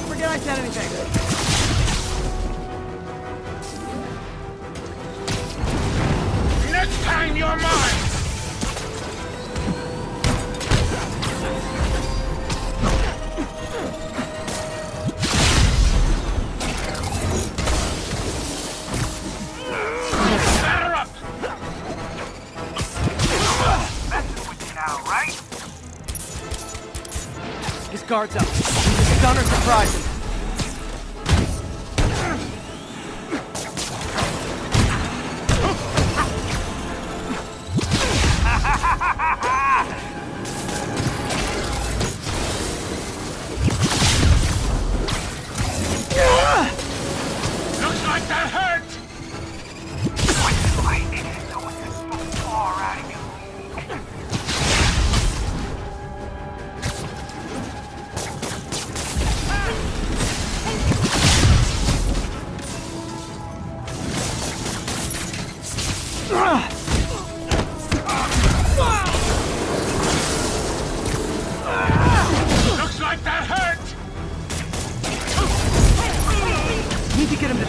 I said anything. Next time you're mine! Batter up! Messing with you now, right? His guard's up. Stunner surprise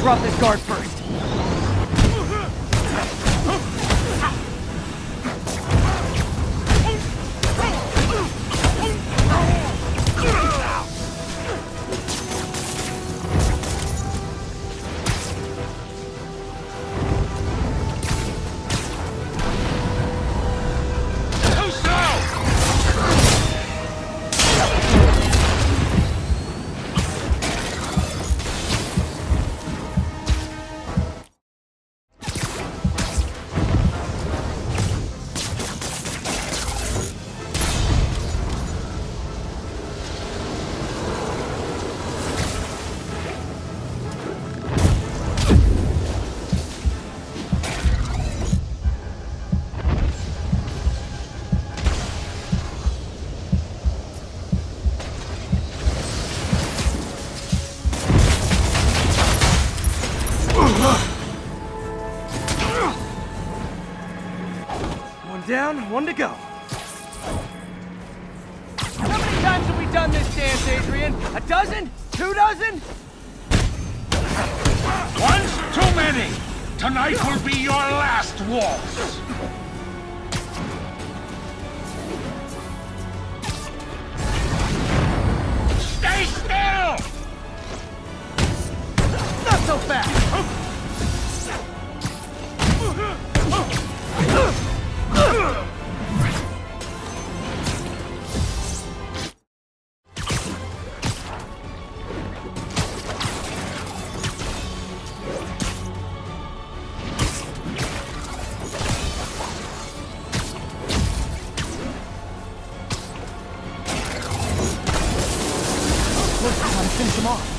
drop this guard first. One down, one to go. How many times have we done this dance, Adrian? A dozen? Two dozen? One's too many! Tonight will be your last waltz! Time